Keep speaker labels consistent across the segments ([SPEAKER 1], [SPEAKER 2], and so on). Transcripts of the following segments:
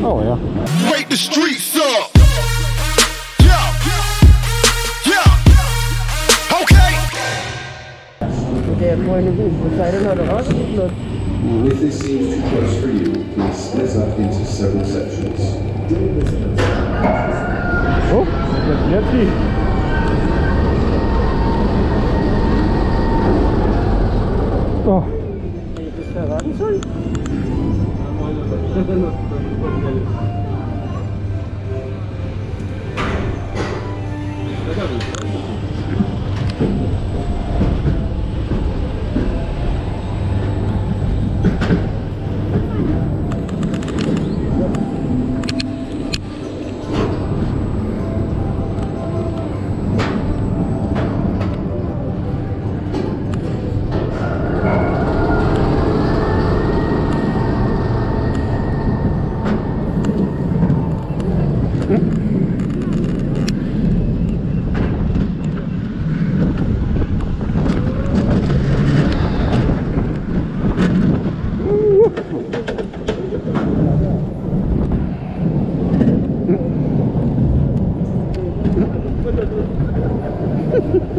[SPEAKER 1] Oh, yeah.
[SPEAKER 2] Break the streets up!
[SPEAKER 3] They are going.
[SPEAKER 4] If this seems too close for you, please split up into several sections.
[SPEAKER 1] Oh, let's
[SPEAKER 3] see. 또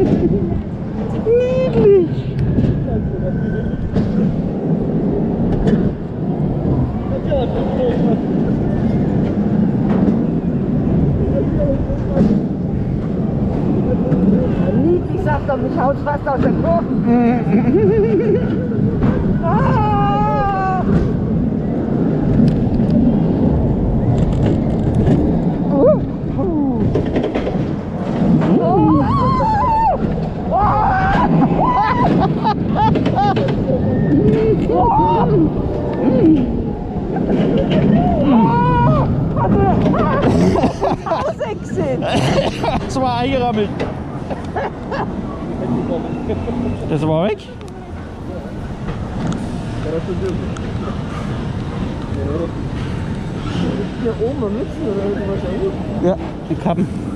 [SPEAKER 3] Soll? Niedlich sagt er, mich haut fast aus der Kurve.
[SPEAKER 1] das war eingerammelt. Das war weg?
[SPEAKER 3] Hier oben am Mützen oder irgendwas.
[SPEAKER 1] Ja, die Kappen.